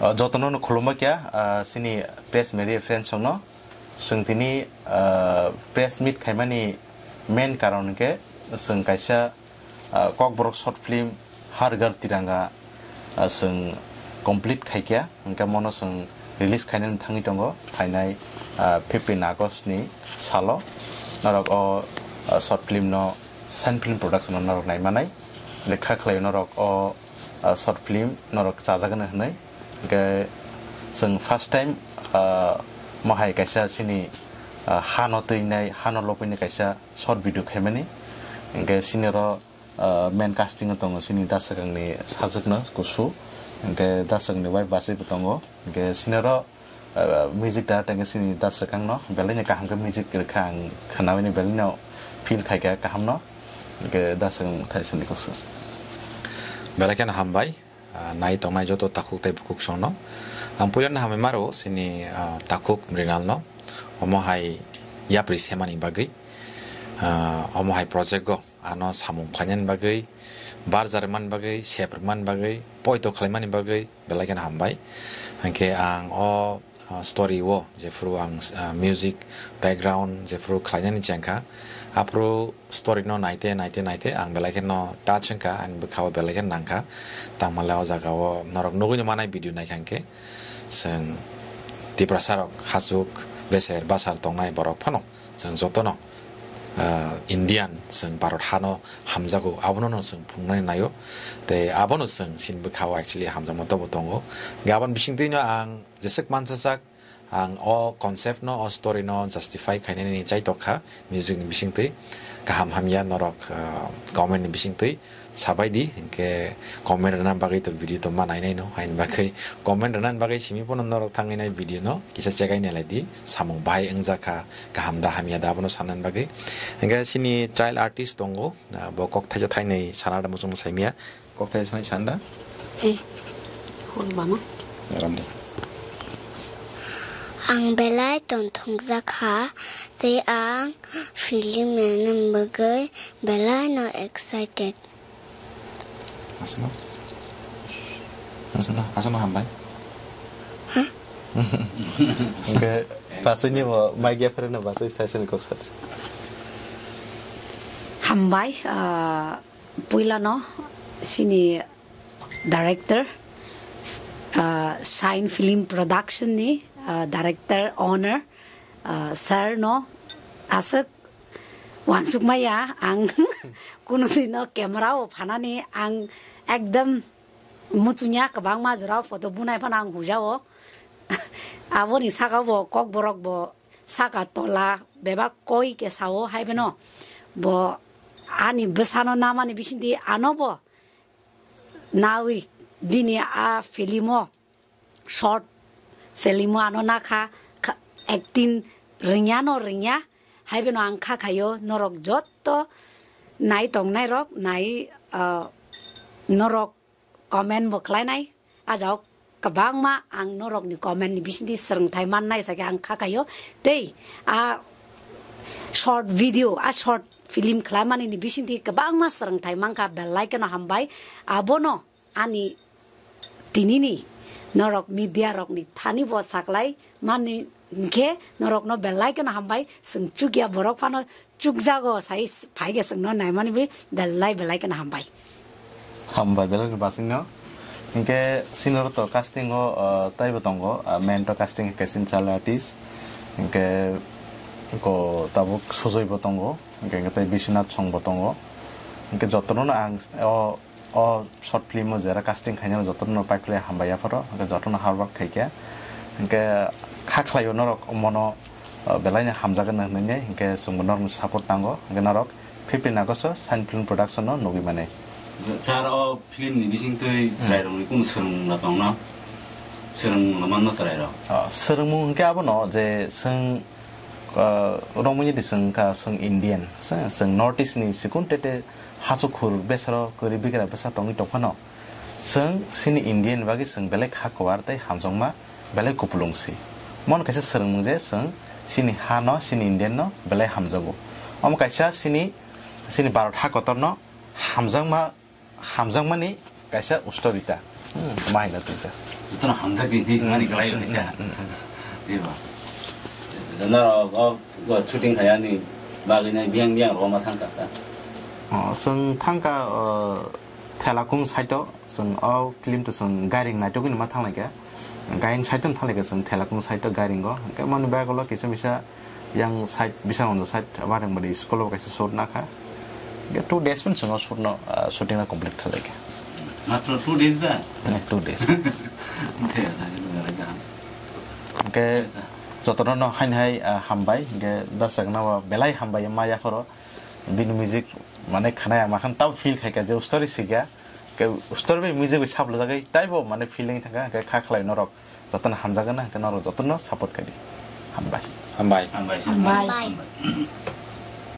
যতন খুলমা কিয়া চিনি প্ৰেছ মেৰি ফ্ৰেণ্ডছ ন চিনি প্ৰেছ মিট খাইমানি মেইন কাৰণকে চিন কাইছা কক বৰক শ্বৰ্ট ফিল্ম হাৰ গাৰ তিৰাঙা চিন কমপ্লিট খাইকিয়া এনেকৈ মন চিন ৰিলিজ খাই থাকি দিব খাইনাই ফিফটিন আগষ্টনি চাল নৰক অ শ্বৰ্ট ফিল্ম ন চাইণ্ড ফিল্ম প্ৰডাকশ্যন নৰক নাইমানাই লেখা খালাই নৰক অ শ্বৰ্ট ফিল্ম নৰক চাজাগানে হয় ओंखाय जों first time mahai kaisa sini hano tuinai hano lopini kaisa short video khaimani engke sini ro main casting tongo sini dasakangni sajukna kusu engke dasakni wai basi tongo engke sini ro music da tengke sini dasakang no belanya kaham ke music rekang khanawini belanya feel khaika kaham no engke dasakang nai tong nai joto takuk tei bukuk shono. Ang pulian na hamemaro sini takuk mrinal no. Omo hai ya pri semani bagai. Omo hai project go ano samung panyan bagai. Bar zareman bagai, sepreman bagai, poito kaleman bagai, belagan hambai. Angke ang o story wo jefru ang music background jefru ni changka apro story no naite naite naite ang belaiken no touch ka and bkhaw belaiken nangka tamala o jaga o norok nogoi manai video naikhanke sen tiprasarok hasuk beser basar tongnai borok phono sen jotono Indian sung Barot Hano hamza ko abonon sung Pungnani Nayo te Abono sung Sinbu Kawa actually Hamza Motobotongo Gaban Bishing Tino ang Jesek Mansasak ang o concept no o story no justify khaine ni chai tokha music ni bising tei kaham hamya norok uh, comment ni bising tei sabai di ke comment renan bagai to video to manai nai no hain bagai. Comment renan bagai simi pun norok thangai nai video no kisah chekai nela di samung bai engja kha kaham da hamya da bono sanan bagai. Engka sini child artist dongo uh, bokok thaja thai nei sanada musung saimia. Kok thaja sanai sanda eh hol mama. Ramde ang belai ton thong zakha te ang film nan bagai belai no excited Asano? Asano? Asano hambay? Hah? Enggak, bahasanya mau Mike Jeffer na bahasa station ko sa. Hambay, uh, puila no, sini director, uh, uh, owner, uh, sir no, asak wansuk maya ang kuno dino camera o phanani ang ekdam muchunya kabang ma jora photo bunai phana ang hujao abo ni saka bo kok borok bo saka tola beba koi ke sao hai beno bo ani besano namani bisindi ano bo nawi bini a filimo short filimo ano na kha acting rinyano rinya hai beno angkha khayo norok jotto nai tong nai rok nai norok komen bo klai nai ajau kabang ma ang norok ni komen ni bisni sereng thai man nai sa angkha kayo. Tei a short video a short film klamani ni bisni kabang ma sereng thai man ka like no hambai abono ani tinini norok media rok ni thani bo saklai mani ke norok no belai ke hambai sung chukya borok pano chukjago sai phai ke sung no nai mani bi belai belai ke hambai hambai belai basing no inke sinor to casting o tai botongo men to casting ke sin chal artist inke ko tabuk sojoi botongo inke tai bisinath song botongo inke jotono na ang o o short film o jera casting khaina jotono paikle hambaya foro inke jotono harbak khaike inke खाख्लायो नरक मनो बेलायनो हामजागोन होननानै हिंके जोंबो नरम सापर्ट नांगौ हिंके नरक fifteen August sign film production नुगि माने जार अ फिल्म नि बिसिं तै स्राय रंनि कुन सोरं ना दं ना सोरं मान ना स्राय र सोरंमु हिंके romunyi di seng ka seng Indian seng seng Northeast ni sikun tete hasu khur besro kuri bikra besa tongi tokano seng sini Indian bagi seng belek hakwar tai hamsong ma belek kupulung si mon kaisa seng mungje seng sini hano sini Indian no belek hamjago om kaisa sini sini barot hakotor no hamjang ma hamjang mani kaisa ustorita mahina tuita. Itu na hamjang di di ngani kalai narawa go chuting khaya ni ba gina biang biang roma thangka ta sung thangka thela kung saito sung au klim to sung garing na to gina ma thang lagi garing saito thang lagi sung thela kung saito garing go ka man ba go lo kisa misa yang site bisa on the site warang bari school ka sot na kha ge two days pun sung sot no shooting na complete thang lagi মাত্র two days বা two days okay যতনন হাইন হাই হামবাই গে দা সঙ্গনা বা বেলাই হামবাই মায়া খর বিন মিউজিক মানে খানাই আমাখান তাও ফিল খাইকা যে উস্তরি সিগা কে উস্তরবে মিউজিক সাবল জাগাই তাইবো মানে ফিলিং থাকা কে খা খলাই নরক যতন হামজাগা না তেনর যতন সাপোর্ট কাদি হামবাই। হামবাই। হামবাই। হামবাই।